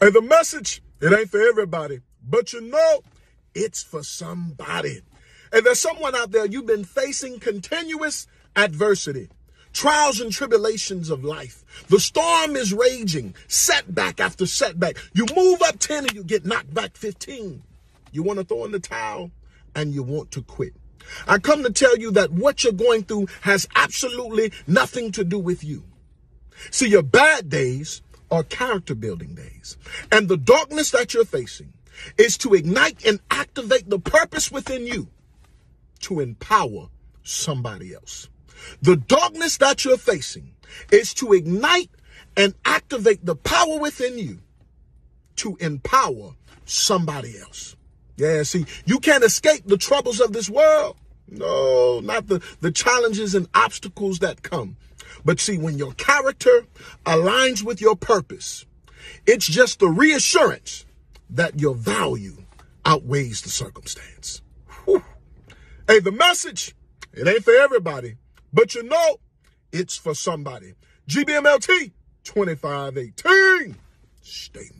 And the message, it ain't for everybody, but you know, it's for somebody. And there's someone out there, you've been facing continuous adversity, trials and tribulations of life. The storm is raging, setback after setback. You move up 10 and you get knocked back 15. You want to throw in the towel and you want to quit. I come to tell you that what you're going through has absolutely nothing to do with you. See, your bad days are character building days. And the darkness that you're facing is to ignite and activate the purpose within you to empower somebody else. The darkness that you're facing is to ignite and activate the power within you to empower somebody else. Yeah, see, you can't escape the troubles of this world. No, not the, the challenges and obstacles that come. But see, when your character aligns with your purpose, it's just the reassurance that your value outweighs the circumstance. Whew. Hey, the message, it ain't for everybody, but you know, it's for somebody. GBMLT 2518. Stay.